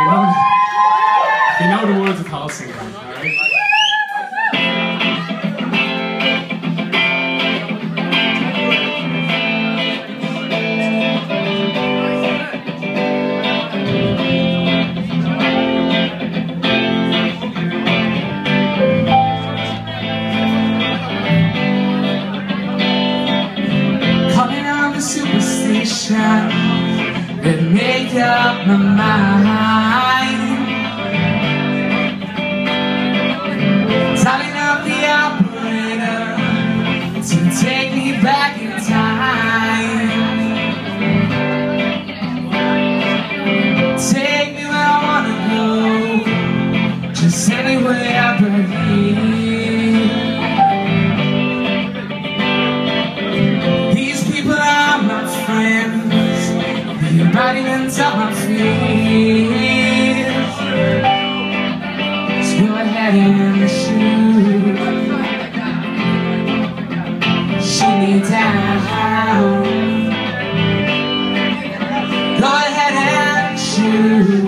You know, you know the words of House Superstition and make up my mind. hiding inside my fears Still I in the shoe Shoot me down God had it in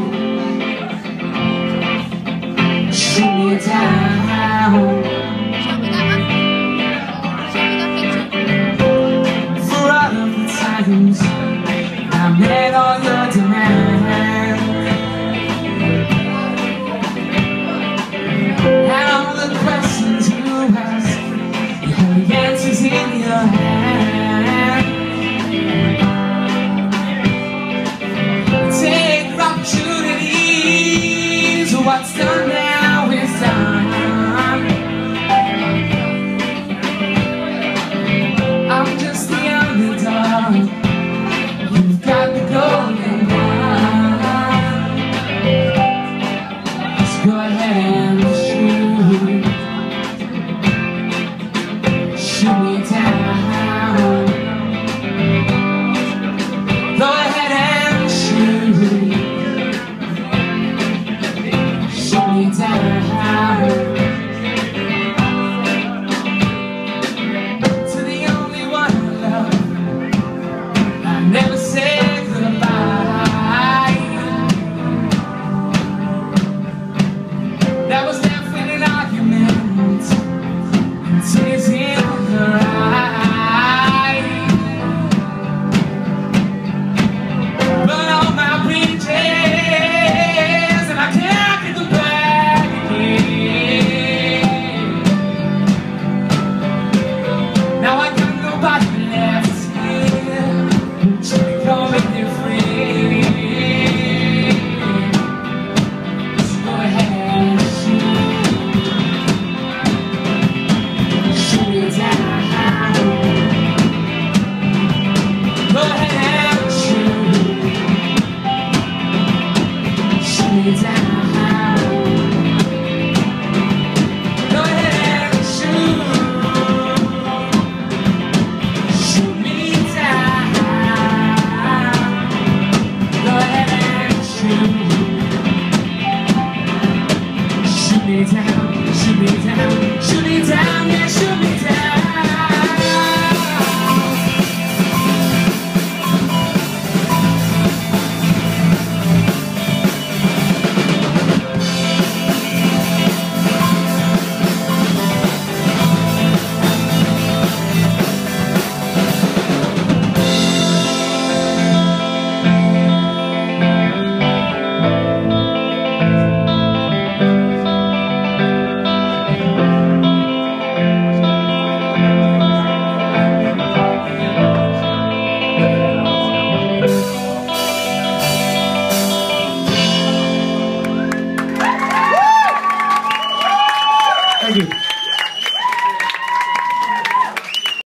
what's done now is done. I'm just the underdog. You've got the golden one. Let's go ahead and shoot. in town.